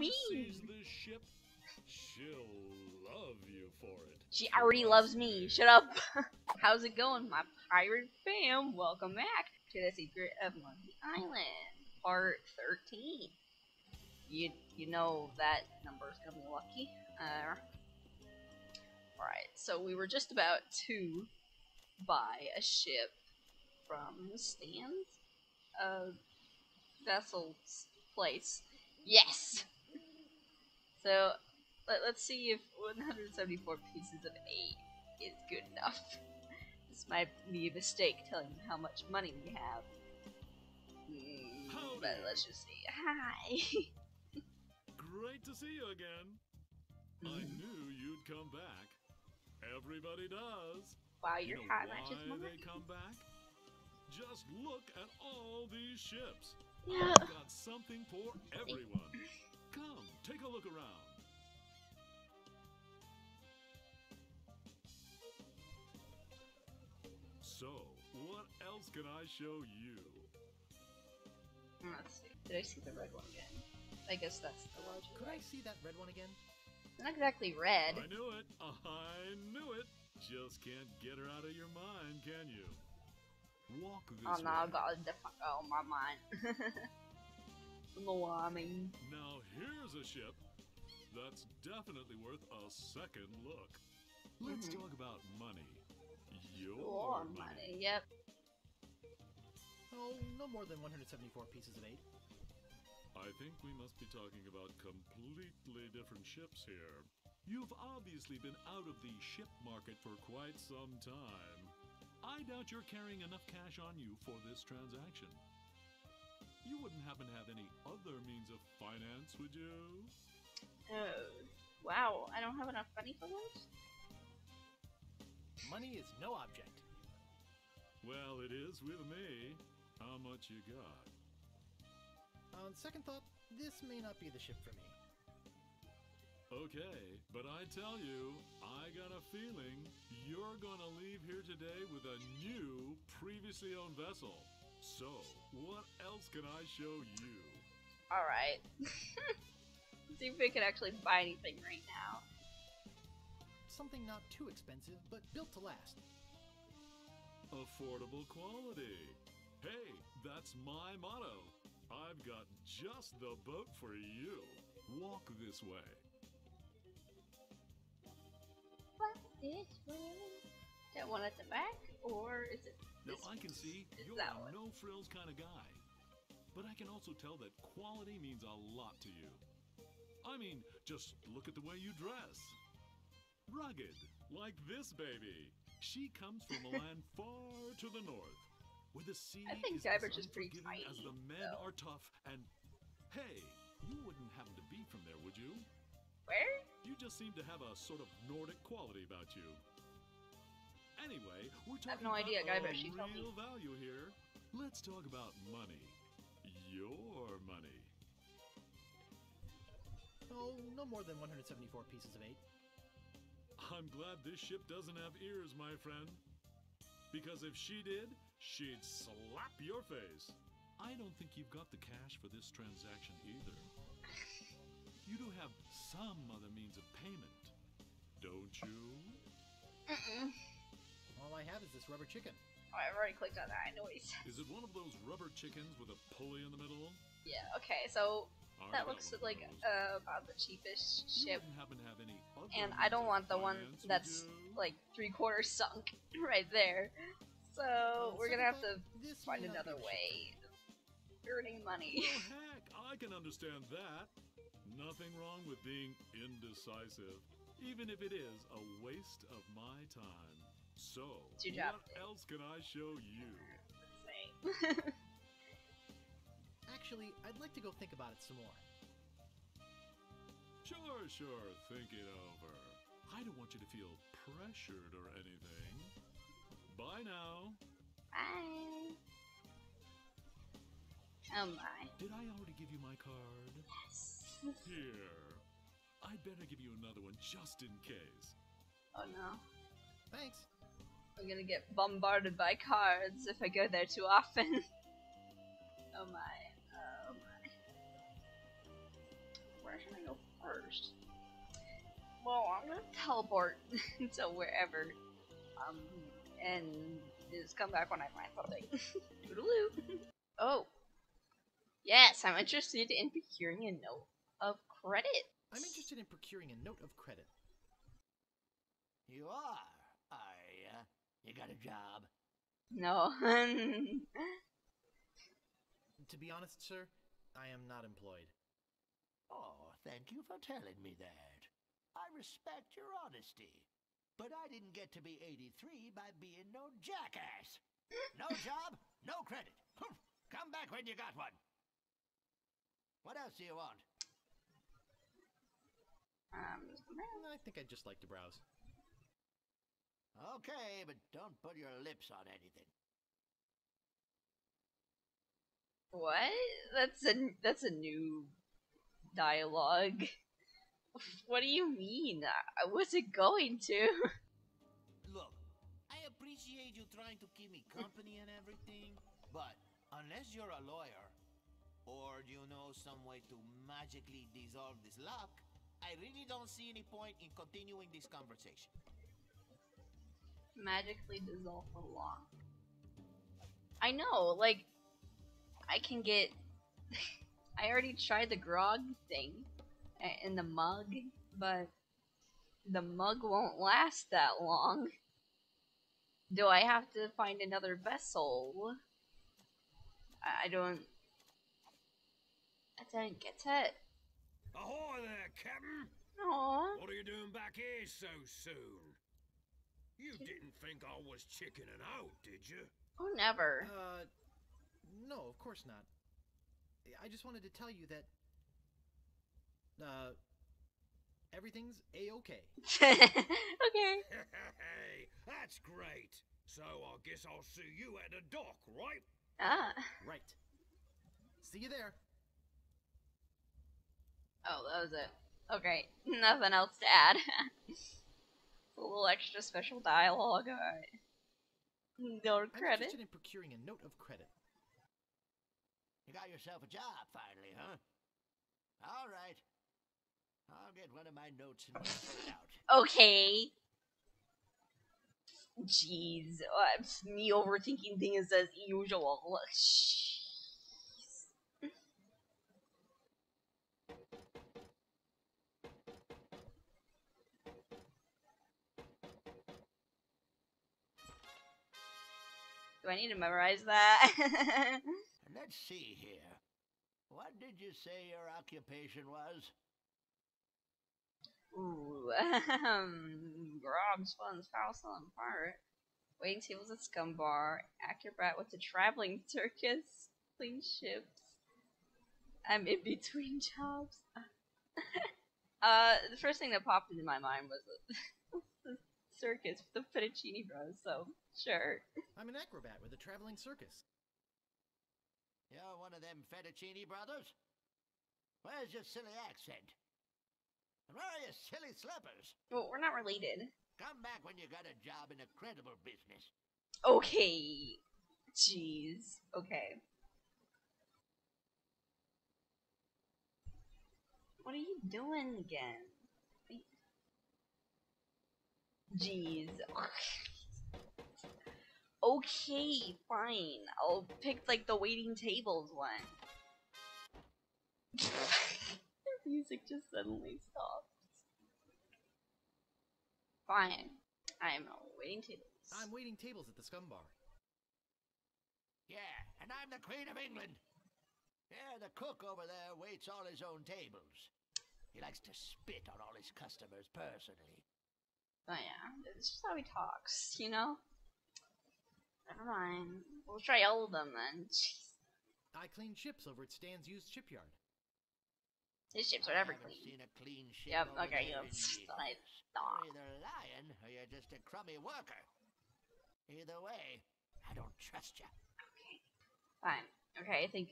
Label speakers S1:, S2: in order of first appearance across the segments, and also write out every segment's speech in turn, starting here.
S1: me.
S2: sees ship, she'll love you for it.
S1: She already loves me. Shut up. How's it going, my pirate fam? Welcome back to the Secret of Monkey Island, part 13. You you know that number's gonna be lucky. Uh, Alright, so we were just about to buy a ship from Stan's uh, vessel's place. Yes! So, let, let's see if 174 pieces of 8 is good enough. This might be a mistake telling you how much money we have. Mm, but let's just see. Hi!
S2: Great to see you again. I
S1: Mm.
S2: knew you'd come back. Everybody does.
S1: wow,
S2: You
S1: your
S2: know
S1: hat matches mine.
S2: they come back? Just look at all these ships.
S1: Yeah.
S2: I've got something for everyone. Come, take a look around. So, what else can I show you?
S1: Let's see. Did I see the red one again? I guess that's the large
S3: Could I see that red one again?
S1: Not exactly red.
S2: I knew it. I knew it. Just can't get her out of your mind, can you? Walk this
S1: Oh no,
S2: way.
S1: I've got a different oh my mind. no, I mean
S2: Now here's a ship that's definitely worth a second look. Let's
S1: Mhm.
S2: talk about money. Your
S1: war
S2: money.
S1: money. Yep.
S3: Oh, no more than 174 pieces of 8.
S2: I think we must be talking about completely different ships here. You've obviously been out of the ship market for quite some time. I doubt you're carrying enough cash on you for this transaction. You wouldn't happen to have any other means of finance, would you?
S1: Oh, wow. I don't have enough money for those.
S3: Money is no object.
S2: Well, it is with me. How much you got?
S3: On second thought, this may not be the ship for me.
S2: Okay, but I tell you, I got a feeling you're gonna leave here today with a new, previously owned vessel. So, what else can I show you?
S1: All right. see if we can actually buy anything right now.
S3: Something not too expensive, but built to last.
S2: Affordable quality. Hey, that's my motto. I've got just the boat for you. Walk this way.
S1: What this way? That one at the back, or is it?
S2: Now I can see you're a no frills kind of guy. But I can also tell that quality means a lot to you. I mean, just look at the way you dress. Rugged, like this baby. She comes from a land far to the north, where the sea
S1: I think
S2: is as
S1: is pretty
S2: unforgiving as the men are tough and hey, you wouldn't happen to be from there, would you?
S1: Where?
S2: You just seem to have a sort of Nordic quality about you. Anyway, we're
S1: I have
S2: talking
S1: no idea,
S2: about
S1: Guybrush,
S2: a
S1: you tell me.
S2: real value here. Let's talk about money. Your money.
S3: Oh, no more than 174 pieces of 8.
S2: I'm glad this ship doesn't have ears, my friend. Because if she did, she'd slap your face. I don't think you've got the cash for this transaction either. You do have some other means of payment, don't you?
S3: Have is this rubber chicken.
S1: Oh, I've already clicked on that. I know what he said.
S2: Is it one of those rubber chickens with a pulley in the middle?
S1: Yeah. Okay. So
S2: I
S1: that looks
S2: one of
S1: like uh, about the cheapest ship,
S2: happen to have any
S1: and I don't want the one that's like three quarters sunk right there. So
S3: On
S1: we're gonna have to
S3: this
S1: find another
S3: be the ship
S1: way of earning money.
S2: Well, heck, I can understand that. Nothing wrong with being indecisive, even if it is a waste of my time. So,
S1: It's your job,
S2: what else can I show you?
S3: Actually, I'd like to go think about it some more.
S2: Sure, sure, think it over. I don't want you to feel pressured or anything. Bye now.
S1: Bye. Oh my.
S2: Did I already give you my card?
S1: Yes.
S2: Here. I'd better give you another one just in case.
S1: Oh no.
S3: Thanks.
S1: I'm gonna get bombarded by cards if I go there too often. oh my. Oh my. where should I go first? Well, I'm gonna teleport to wherever, um, and just come back when I find something. Toodaloo. oh, yes, I'm interested in procuring a note of credit.
S3: I'm interested in procuring a note of credit.
S4: You are? You got a job?
S1: No.
S3: To be honest, sir, I am not employed.
S4: Oh, thank you for telling me that. I respect your honesty. But I didn't get to be 83 by being no jackass. No job, no credit. Come back when you got one. What else do you want?
S1: um,
S3: I think I'd just like to browse.
S4: Okay, but don't put your lips on anything.
S1: what? That's a that's a new dialogue. What do you mean? Uh, What's it going to?
S5: Look, I appreciate you trying to keep me company and everything, but unless you're a lawyer, or you know some way to magically dissolve this lock, I really don't see any point in continuing this conversation.
S1: Magically dissolve the lock. I know, like, I can get. I already tried the grog thing in the mug, but the mug won't last that long. Do I have to find another vessel? I I don't. I don't get it.
S6: Ahoy there, Captain!
S1: Aww.
S6: What are you doing back here so soon? You didn't think I was chickening out, did you?
S1: Oh, never.
S3: Uh, no, of course not. I just wanted to tell you that, uh, everything's a-okay.
S1: okay.
S6: Hey, that's great. So I guess I'll see you at the dock, right?
S1: Ah.
S3: Right. See you there.
S1: Oh, that was it. Okay, nothing else to add. A little extra special dialogue. Alright. No credit.
S3: I'm
S1: credit.
S3: interested in procuring a note of credit.
S4: You got yourself a job finally, huh? All right. I'll get one of my notes and it out.
S1: Okay. Jeez, uh, me overthinking things as usual. Jeez. I need to memorize that?
S4: Let's see here. What did you say your occupation was?
S1: Ooh, um, Grog's Fun's house on pirate. Waiting tables at Scum Bar. Acrobat with the traveling circus. Clean ships. I'm in between jobs. uh, the first thing that popped into my mind was the, the circus with the Fettuccine Bros. So sure.
S3: I'm an acrobat with a traveling circus.
S4: You're one of them fettuccine brothers? Where's your silly accent? And where are your silly slippers?
S1: Well, we're not related.
S4: Come back when you got a job in a credible business.
S1: Okay. Jeez. Okay. What are you doing again? Jeez. Okay, fine. I'll pick like the waiting tables one. the music just suddenly stopped. Fine. I'm waiting tables.
S3: I'm waiting tables at the Scum Bar.
S4: Yeah, and I'm the Queen of England. Yeah, the cook over there waits all his own tables. He likes to spit on all his customers personally.
S1: Oh yeah, it's just how he talks, you know? Never mind. We'll try all of them then. Jeez.
S3: I clean ships over at Stan's used shipyard.
S1: His ships are never clean.
S4: seen a clean ship
S1: Yep, okay, yep, I thought.
S4: You're either lying or you're just a crummy worker. Either way, I don't trust you.
S1: Okay. Fine. Okay, I think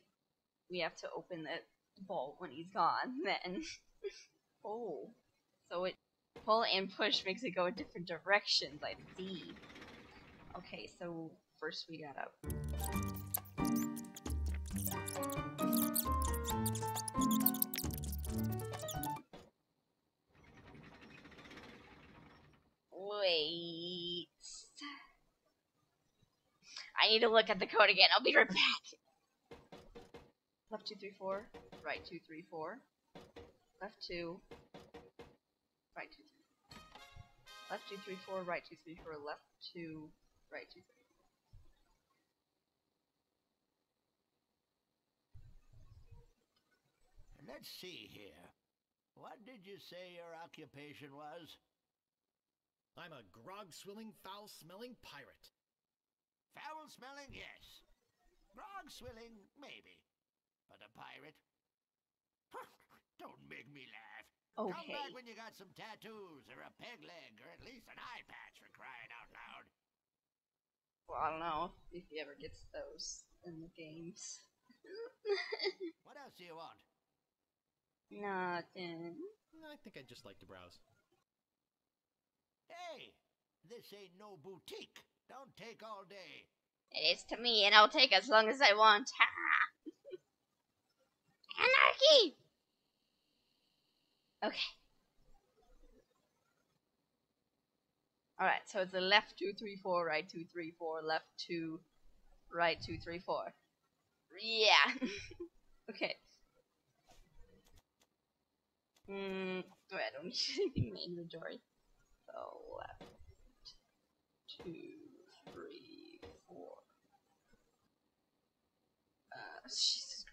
S1: we have to open the vault when he's gone then. oh. So it pull and push makes it go in different directions, I see. Okay, so first we got up. Wait. I need to look at the code again. I'll be right back. Left two three four. Right two three four. Left two. Right two three. Left two three four. Right two three four. Left two. Right two three.
S4: Let's see here. What did you say your occupation was?
S3: I'm a grog swilling, foul smelling pirate.
S4: Foul smelling, yes. Grog swilling, maybe. But a pirate? Don't make me laugh. Come back when you got some tattoos or a peg leg or at least an eye patch for crying out loud.
S1: Well, I don't know if he ever gets those in the games.
S4: What else do you want?
S1: Nothing.
S3: I think I'd just like to browse.
S4: Hey, this ain't no boutique. Don't take all day.
S1: It is to me, and I'll take as long as I want. Ha! Anarchy! Okay. Alright, so it's a left two three four, right two three four, left two, right two three four. Yeah. okay. Hmm. Wait, I don't need anything in my inventory. So left two, three, four. Uh, Jesus.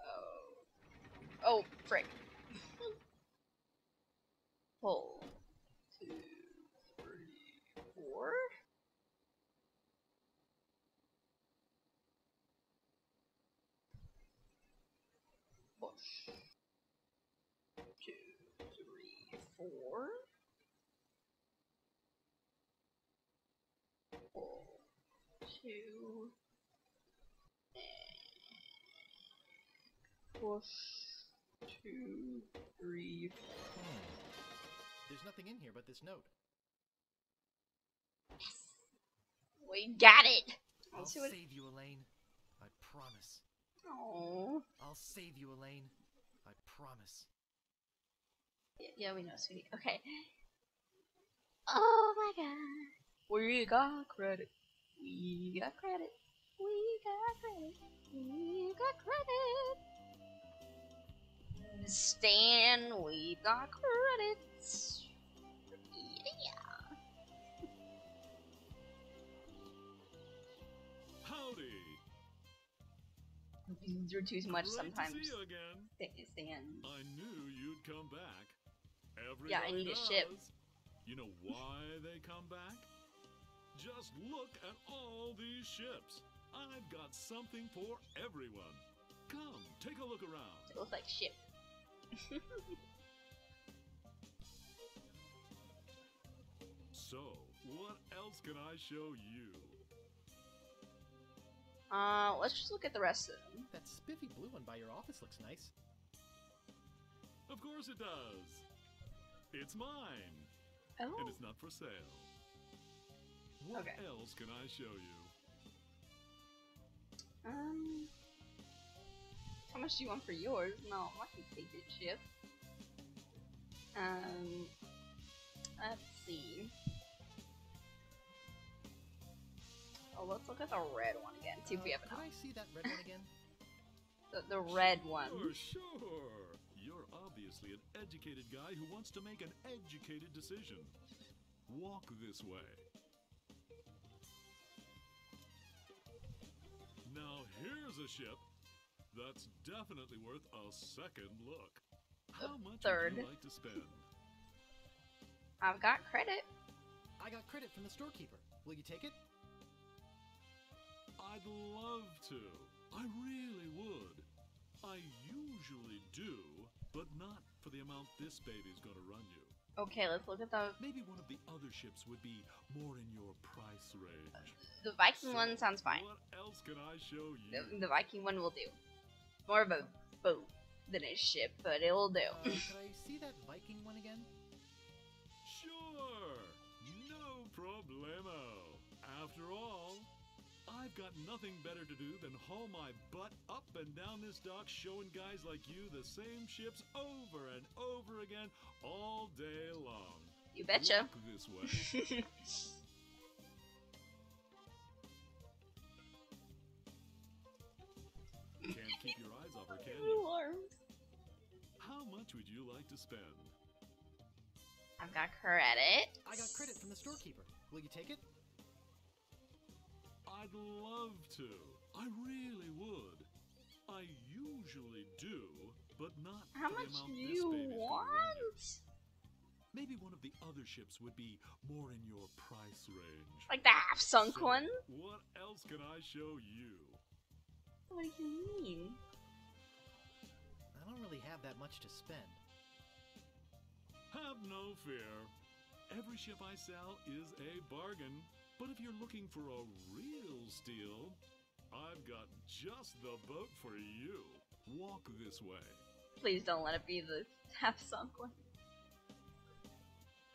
S1: Oh. Oh, frick. Pull. Two, three, four. Push. Two, three, four. Two. Two, three,
S3: Hmm. There's nothing in here but this note.
S1: We got it!
S3: I'll
S1: what.
S3: save you, Elaine. I promise.
S1: Oh.
S3: I'll save you, Elaine. I promise.
S1: Yeah, we know, sweetie. Okay. Oh my god. We got credit. We got credit. We got credit. We got credit. Stan, we got credits. Yeah.
S2: Howdy.
S1: You're too much
S2: Great
S1: sometimes.
S2: to see you again.
S1: Stan.
S2: I knew you'd come back. Everybody
S1: Yeah, I need a ship.
S2: You know why they come back? Just look at all these ships. I've got something for everyone. Come, take a look around.
S1: It looks like ship.
S2: So, what else can I show you?
S1: Uh, let's just look at the rest of them.
S3: That spiffy blue one by your office looks nice.
S2: Of course it does. It's mine,
S1: Oh.
S2: and it's not for sale. What
S1: Okay.
S2: else can I show you?
S1: Um, how much do you want for yours? No, I can take it, Chip. Um, let's see. Oh, let's look at the red one again. See if we
S3: Uh,
S1: have
S3: Could
S1: enough.
S3: I see that red one again?
S1: The, the red one.
S2: Sure, sure. You're obviously an educated guy who wants to make an educated decision. Walk this way. Now here's a ship that's definitely worth a second look. How much
S1: third.
S2: would you like to spend?
S1: I've got credit.
S3: I got credit from the storekeeper. Will you take it?
S2: I'd love to. I really would. I usually do, but not for the amount this baby's gonna run you.
S1: Okay, let's look at the
S2: Maybe one of the other ships would be more in your price range.
S1: the Viking
S2: So,
S1: one. Sounds fine.
S2: What else can I show you?
S1: The, the Viking one will do. More of a boat than a ship, but it'll do.
S3: Uh, could I see that Viking one again?
S2: Sure, no problemo. After all, I've got nothing better to do than haul my butt up and down this dock showing guys like you the same ships over and over again all day long.
S1: You betcha.
S2: This way. Can't keep your
S1: eyes off her, can you?
S2: How much would you like to spend?
S1: I've got credit.
S3: I got credit from the storekeeper. Will you take it?
S2: I'd love to. I really would. I usually do, but not
S1: How
S2: for the
S1: much
S2: amount
S1: do you
S2: baby's you.
S1: want?
S2: Maybe one of the other ships would be more in your price range.
S1: Like the half sunk
S2: So,
S1: one?
S2: What else can I show you?
S1: What do you mean?
S3: I don't really have that much to spend.
S2: Have no fear. Every ship I sell is a bargain. But if you're looking for a real steal, I've got just the boat for you. Walk this way.
S1: Please don't let it be the half sunk one.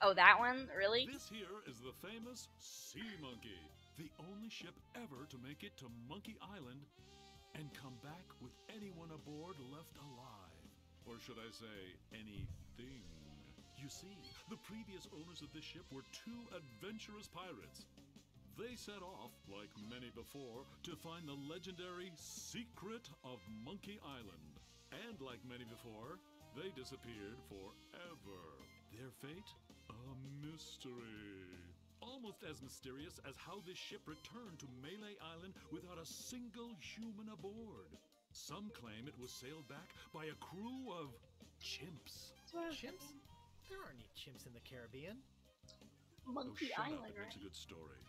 S1: Oh, that one? Really?
S2: This here is the famous Sea Monkey, the only ship ever to make it to Monkey Island and come back with anyone aboard left alive. Or should I say, anything? You see, the previous owners of this ship were two adventurous pirates. They set off, like many before, to find the legendary secret of Monkey Island. And like many before, they disappeared forever. Their fate? A mystery. Almost as mysterious as how this ship returned to Mêlée Island without a single human aboard. Some claim it was sailed back by a crew of chimps.
S3: Chimps? There aren't any chimps in the Caribbean.
S1: Monkey
S2: oh, shut
S1: Island,
S2: up. It makes a good story.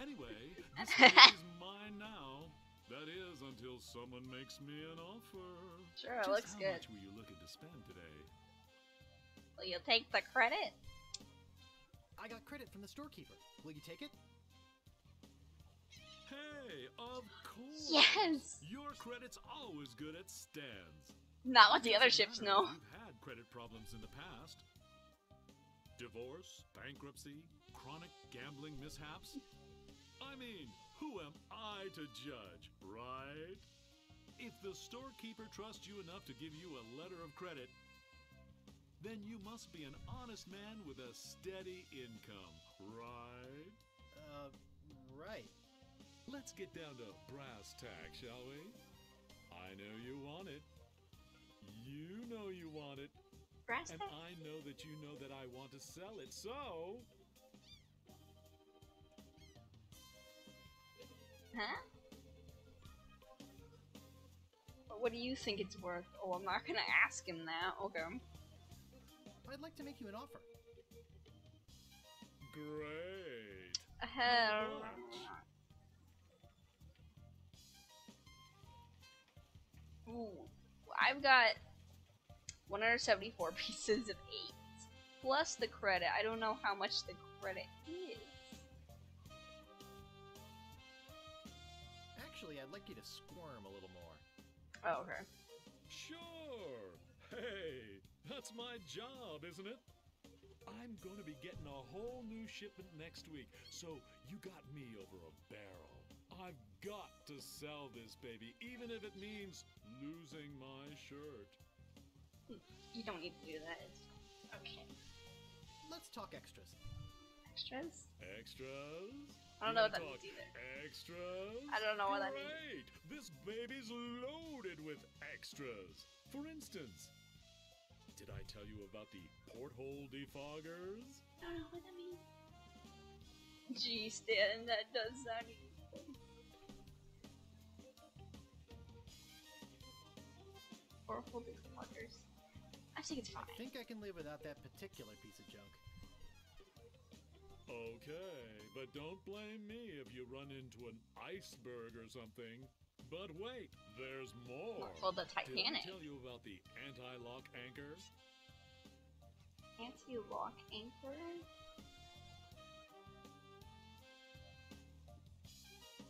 S2: Anyway, this baby's mine now. That is until someone makes me an offer.
S1: Sure, it
S2: Just
S1: looks
S2: how
S1: good.
S2: much were you looking to spend today?
S1: Will you take the credit?
S3: I got credit from the storekeeper. Will you take it?
S2: Hey, of course.
S1: Yes!
S2: Your credit's always good at Stan's.
S1: Not what the other ships know.
S2: if You've had credit problems in the past. Divorce, bankruptcy, chronic gambling mishaps. I mean, who am I to judge, right? If the storekeeper trusts you enough to give you a letter of credit, then you must be an honest man with a steady income, right?
S3: Uh, right.
S2: Let's get down to brass tacks, shall we? I know you want it. You know you want it.
S1: Brass
S2: And? I know that you know that I want to sell it, so.
S1: Huh? What do you think it's worth? Oh, I'm not gonna ask him that. Okay.
S3: I'd like to make you an offer.
S2: Great.
S1: Uh, hell. Ooh, I've got 174 pieces of eight plus the credit. I don't know how much the credit is.
S3: Actually, I'd like you to squirm a little more.
S1: Oh, okay.
S2: Sure. Hey, that's my job, isn't it? I'm going to be getting a whole new shipment next week, so you got me over a barrel. I've got to sell this baby, even if it means losing my shirt.
S1: Hmm, you don't need to do that. It's okay.
S3: Let's talk extras.
S1: Extras?
S2: Extras?
S1: I don't know what that means either.
S2: Extras?
S1: I don't know what that means.
S2: Great! This baby's loaded with extras. For instance, did I tell you about the porthole defoggers?
S1: I don't know what that means. Gee, Stan, that does sound evil. Horrible fuckers. I think it's fine.
S3: I think I can live without that particular piece of junk.
S2: Okay, but don't blame me if you run into an iceberg or something. But wait, there's more.
S1: Well, the Titanic.
S2: Did I
S1: Titanic.
S2: tell you about the anti-lock anchor?
S1: Anti-lock anchor?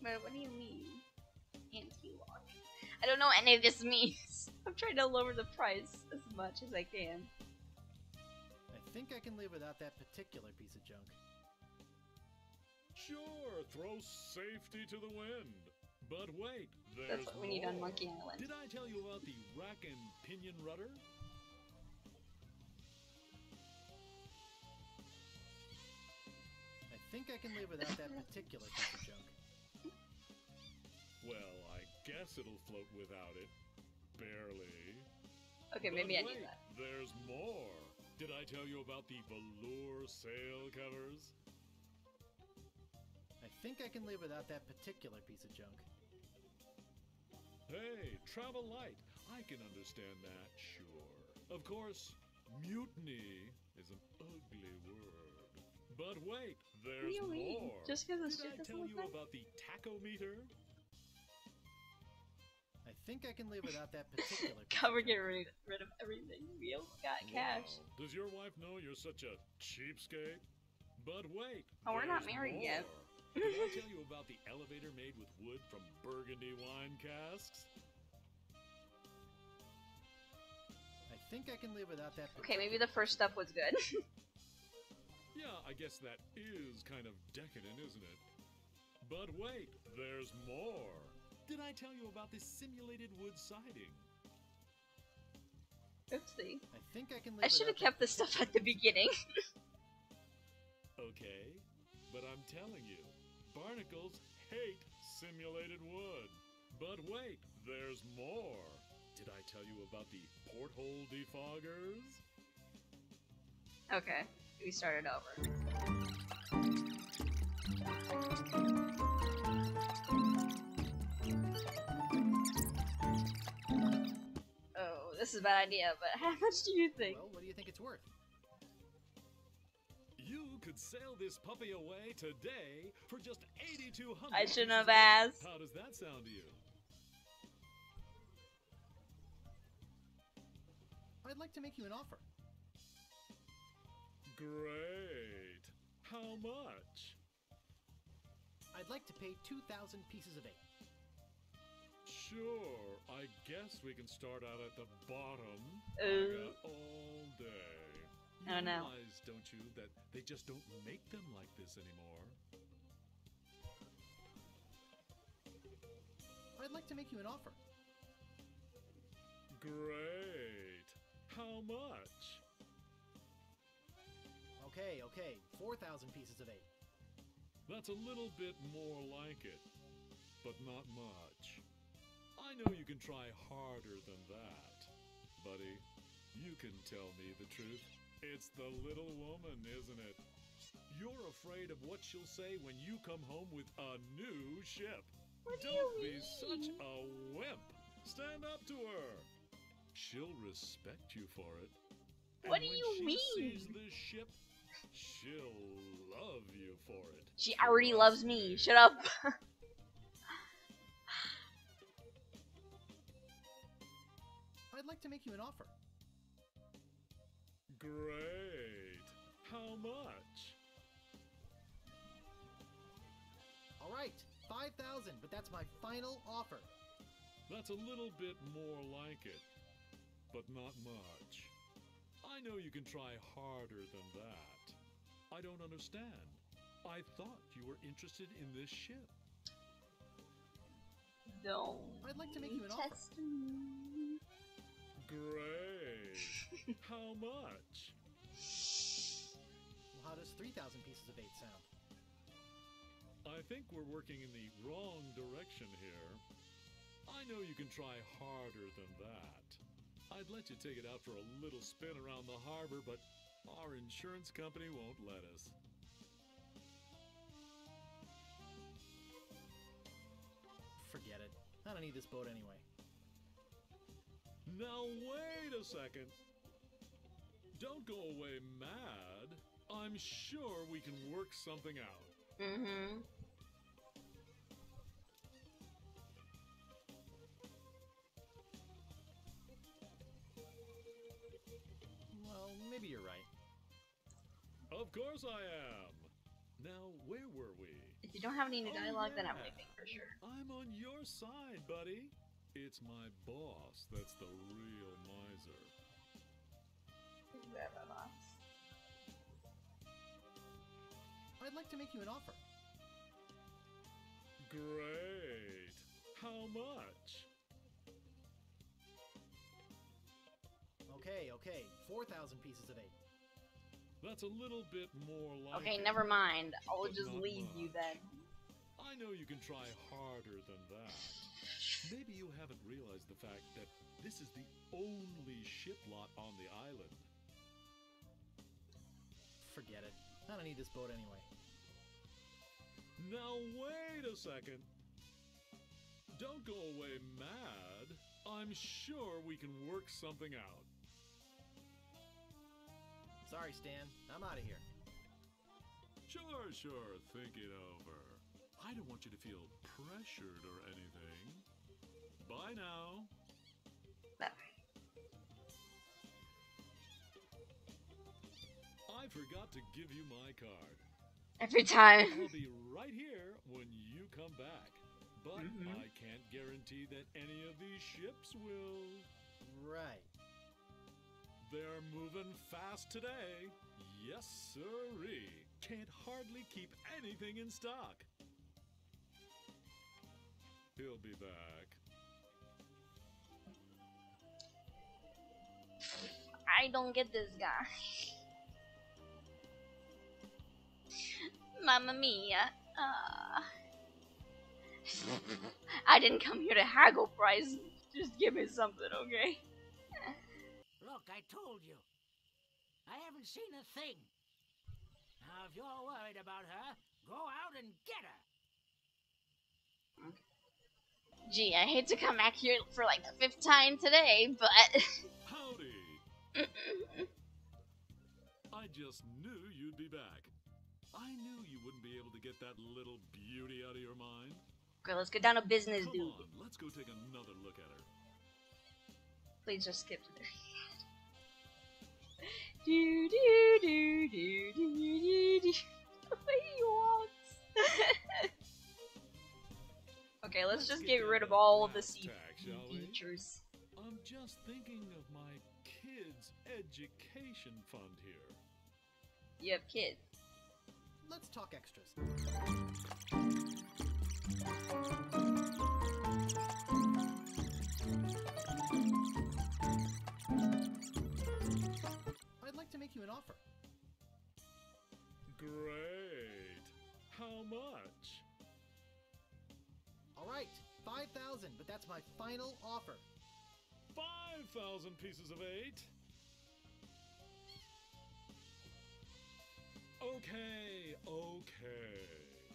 S1: But what do you mean? Anti-lock. I don't know what any of this means. I'm trying to lower the price as much as I can.
S3: I think I can live without that particular piece of junk.
S2: Sure, throw safety to the wind. But wait, there's
S1: That's what we need on
S2: more.
S1: Monkey Island.
S2: Did I tell you about the rack and pinion rudder?
S3: I think I can live without that particular piece of junk.
S2: Well, I guess it'll float without it. Barely.
S1: Okay,
S2: But
S1: maybe I
S2: wait,
S1: knew that.
S2: There's more. Did I tell you about the velour sail covers?
S3: I think I can live without that particular piece of junk.
S2: Hey, travel light. I can understand that, sure. Of course, mutiny is an ugly word. But wait, there's
S1: do you mean?
S2: more.
S1: Just 'cause it's
S2: Did I tell you
S1: thing?
S2: about the tachometer?
S3: I think I can live without that particular piece
S1: Cover
S3: of
S1: get rid, rid of everything. We all got cash.
S2: Does your wife know you're such a cheapskate? But wait.
S1: Oh, we're not
S2: there's
S1: married yet.
S2: More. Did I tell you about the elevator made with wood from burgundy wine casks?
S3: I think I can live without that.
S1: Okay, maybe the first stuff was good.
S2: Yeah, I guess that is kind of decadent, isn't it? But wait, there's more. Did I tell you about this simulated wood siding?
S1: Oopsie.
S3: I think I can live
S1: I should have kept the stuff at the beginning.
S2: Okay, but I'm telling you, barnacles hate simulated wood. But wait, there's more. Did I tell you about the porthole defoggers?
S1: okay, we started over. Oh, this is a bad idea, but how much do you think?
S3: Well, what do you think it's worth?
S2: You could sail this puppy away today for just 8200
S1: I shouldn't have asked.
S2: How does that sound to you?
S3: I'd like to make you an offer.
S2: Great. How much?
S3: I'd like to pay 2,000 pieces of eight.
S2: Sure, I guess we can start out at the bottom. I
S1: Uh.
S2: got all day.
S1: Oh,
S2: you
S1: no.
S2: realize, don't you, that they just don't make them like this anymore?
S3: I'd like to make you an offer.
S2: Great. How much?
S3: Okay, okay, 4,000 pieces of eight.
S2: That's a little bit more like it, but not much. I know you can try harder than that, buddy. You can tell me the truth. It's the little woman, isn't it? You're afraid of what she'll say when you come home with a new ship.
S1: What do
S2: Don't
S1: you
S2: be such a wimp. Stand up to her. She'll respect you for it.
S1: What
S2: And
S1: do
S2: when
S1: you
S2: she sees
S1: mean?
S2: this ship, she'll love you for it.
S1: She already loves me.
S2: me.
S1: Shut up.
S3: I'd like to make you an offer.
S2: Great. How much?
S3: All right, 5,000, but that's my final offer.
S2: That's a little bit more like it, but not much. I know you can try harder than that. I don't understand. I thought you were interested in this ship.
S1: Don't.
S3: I'd like to make you an offer.
S1: me.
S2: Great. How much?
S3: Well, how does 3,000 pieces of eight sound?
S2: I think we're working in the wrong direction here. I know you can try harder than that. I'd let you take it out for a little spin around the harbor, but our insurance company won't let us.
S3: Forget it. I don't need this boat anyway.
S2: Now, wait a second. Don't go away mad. I'm sure we can work something out.
S1: Mm-hmm.
S3: Well, maybe you're right.
S2: Of course I am. Now, where were we?
S1: If you don't have any new
S2: Oh,
S1: dialogue, then I'm
S2: yeah.
S1: leaving for sure.
S2: I'm on your side, buddy. It's my boss that's the real miser.
S1: Whatever, boss.
S3: I'd like to make you an offer.
S2: Great. How much?
S3: Okay, okay, 4,000 pieces of eight.
S2: That's a little bit more like
S1: Okay,
S2: it,
S1: never mind. I'll just
S2: not
S1: leave you then.
S2: I know you can try harder than that. Maybe you haven't realized the fact that this is the only ship lot on the island.
S3: Forget it. I don't need this boat anyway.
S2: Now, wait a second. Don't go away mad. I'm sure we can work something out.
S3: Sorry, Stan. I'm out of here.
S2: Sure, sure, think it over. I don't want you to feel pressured or anything. Bye now.
S1: Bye.
S2: I forgot to give you my card.
S1: Every time.
S2: I'll be right here when you come back. But
S1: Mhm.
S2: I can't guarantee that any of these ships will.
S3: Right.
S2: They're moving fast today. Yes, sirree. Can't hardly keep anything in stock. He'll be back.
S1: I don't get this guy. Mamma mia. Uh, I didn't come here to haggle price. Just give me something, okay?
S4: Look, I told you. I haven't seen a thing. Now, if you're worried about her, go out and get her.
S1: Gee, I hate to come back here for like the fifth time today, but.
S2: I just knew you'd be back. I knew you wouldn't be able to get that little beauty out of your mind.
S1: okay, let's get down to business,
S2: Come
S1: dude.
S2: on, let's go take another look at her.
S1: Please just skip to do do do do do do do. He walks. okay, let's just get rid of all of the
S2: brass
S1: C
S2: tacks, shall we?
S1: features.
S2: I'm just thinking of my kids' education fund here.
S1: You have kids.
S3: Let's talk extras. I'd like to make you an offer.
S2: Great. How much?
S3: All right, 5,000, but that's my final offer.
S2: 5,000 pieces of eight. Okay, okay.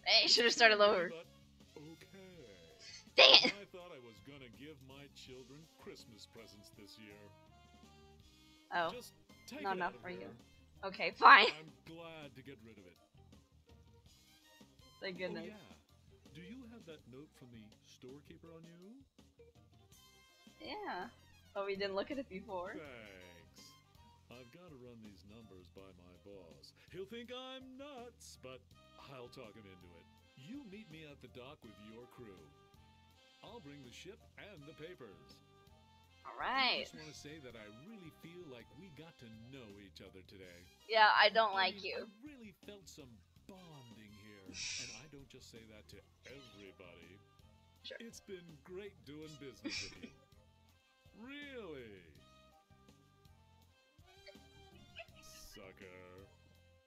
S1: Hey, should have started lower.
S2: But okay.
S1: Dang it!
S2: I thought I was gonna give my children Christmas presents this year.
S1: Oh,
S2: Just take
S1: not
S2: it
S1: enough for you. okay, fine.
S2: I'm glad to get rid of it.
S1: Thank goodness.
S2: Oh
S1: goodness.
S2: yeah. Do you have that note from the storekeeper on you?
S1: yeah. Oh, we didn't look at it before.
S2: Thanks. I've got to run these numbers by my boss. He'll think I'm nuts, but I'll talk him into it. You meet me at the dock with your crew. I'll bring the ship and the papers. All
S1: right.
S2: I just want to say that I really feel like we got to know each other today.
S1: Yeah, I don't
S2: I
S1: like
S2: mean,
S1: you.
S2: I really felt some bonding here, and I don't just say that to everybody.
S1: Sure.
S2: It's been great doing business with you. Really? Sucker.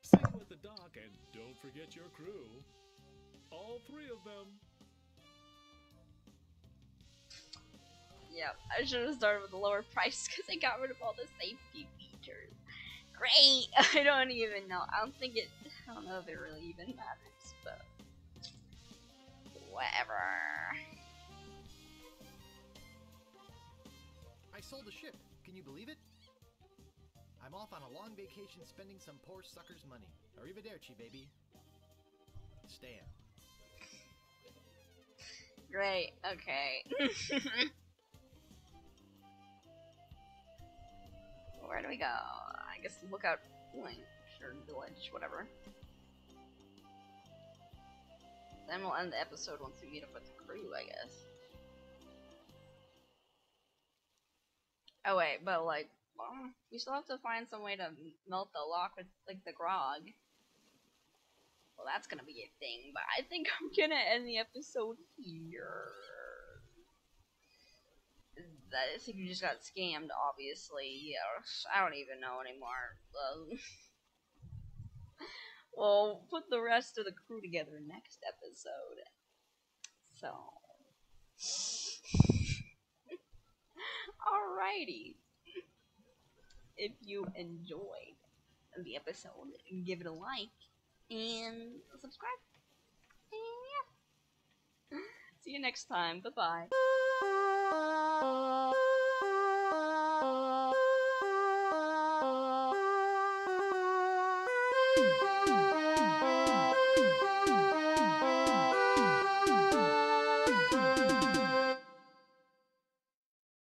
S2: See you at the dock, and don't forget your crew. All three of them.
S1: Yeah, I should have started with a lower price because I got rid of all the safety features. Great! I don't even know. I don't think it. I don't know if it really even matters, but whatever.
S3: I sold the ship. Can you believe it? I'm off on a long vacation spending some poor sucker's money. Arrivederci, baby. Stan.
S1: Great. Okay. Where do we go? I guess lookout link or village, whatever. Then we'll end the episode once we meet up with the crew, I guess. Oh wait, but like, well, we still have to find some way to melt the lock with like the grog. Well, that's gonna be a thing, but I think I'm gonna end the episode here. I think you just got scammed, obviously. Yeah, I don't even know anymore. Um, we'll put the rest of the crew together next episode. So. Alrighty if you enjoyed the episode, give it a like and subscribe. And yeah. See you next time. Bye bye.